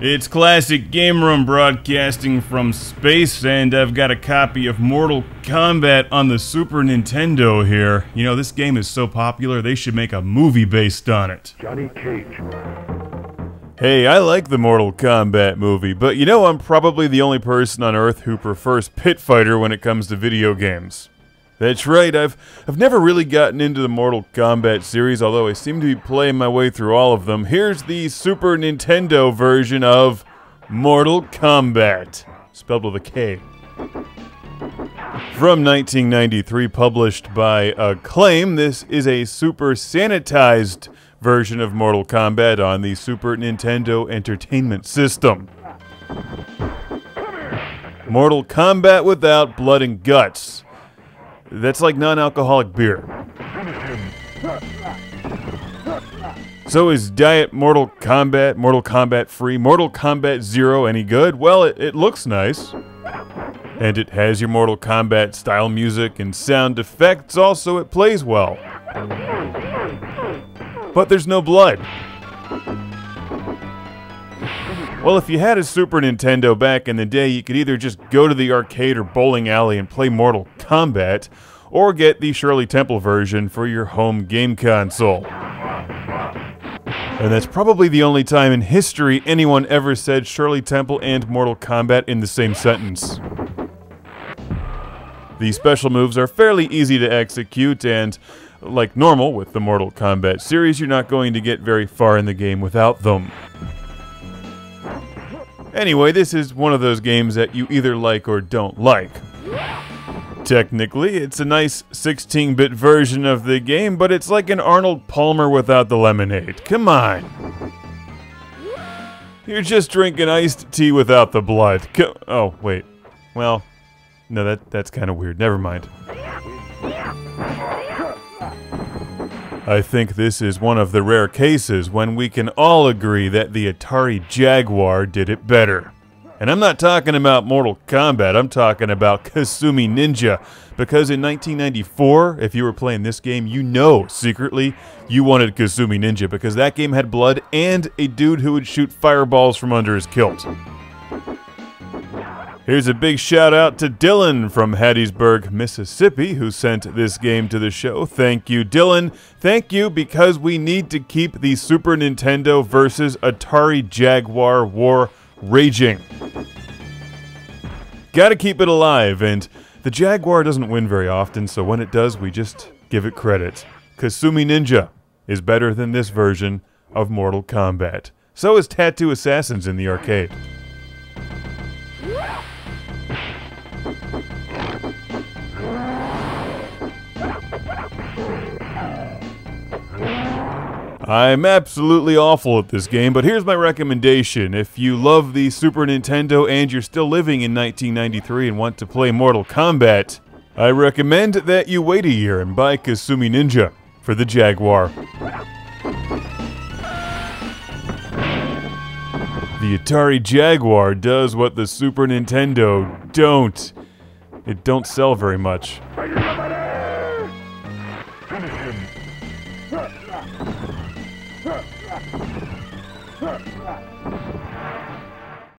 It's Classic Game Room broadcasting from space, and I've got a copy of Mortal Kombat on the Super Nintendo here. You know, this game is so popular, they should make a movie based on it. Johnny Cage. Hey, I like the Mortal Kombat movie, but you know I'm probably the only person on Earth who prefers Pit Fighter when it comes to video games. That's right, I've I've never really gotten into the Mortal Kombat series, although I seem to be playing my way through all of them. Here's the Super Nintendo version of Mortal Kombat, spelled with a K. From 1993, published by Acclaim, this is a super sanitized version of Mortal Kombat on the Super Nintendo Entertainment System. Mortal Kombat without blood and guts. That's like non alcoholic beer. So is Diet Mortal Kombat, Mortal Kombat Free, Mortal Kombat Zero any good? Well, it, it looks nice. And it has your Mortal Kombat style music and sound effects, also, it plays well. But there's no blood. Well, if you had a Super Nintendo back in the day, you could either just go to the arcade or bowling alley and play Mortal Kombat, or get the Shirley Temple version for your home game console. And that's probably the only time in history anyone ever said Shirley Temple and Mortal Kombat in the same sentence. The special moves are fairly easy to execute, and like normal with the Mortal Kombat series, you're not going to get very far in the game without them. Anyway, this is one of those games that you either like or don't like. Technically, it's a nice 16 bit version of the game, but it's like an Arnold Palmer without the lemonade. Come on. You're just drinking iced tea without the blood. Oh, wait. Well, no, that that's kind of weird. Never mind. I think this is one of the rare cases when we can all agree that the Atari Jaguar did it better. And I'm not talking about Mortal Kombat, I'm talking about Kasumi Ninja. Because in 1994, if you were playing this game, you know secretly you wanted Kasumi Ninja because that game had blood and a dude who would shoot fireballs from under his kilt. Here's a big shout out to Dylan from Hattiesburg, Mississippi, who sent this game to the show. Thank you, Dylan. Thank you because we need to keep the Super Nintendo versus Atari Jaguar war raging. Gotta keep it alive, and the Jaguar doesn't win very often, so when it does, we just give it credit. Kasumi Ninja is better than this version of Mortal Kombat. So is Tattoo Assassins in the arcade. I'm absolutely awful at this game, but here's my recommendation. If you love the Super Nintendo and you're still living in 1993 and want to play Mortal Kombat, I recommend that you wait a year and buy Kasumi Ninja for the Jaguar. The Atari Jaguar does what the Super Nintendo don't. It don't sell very much. 是，是，是。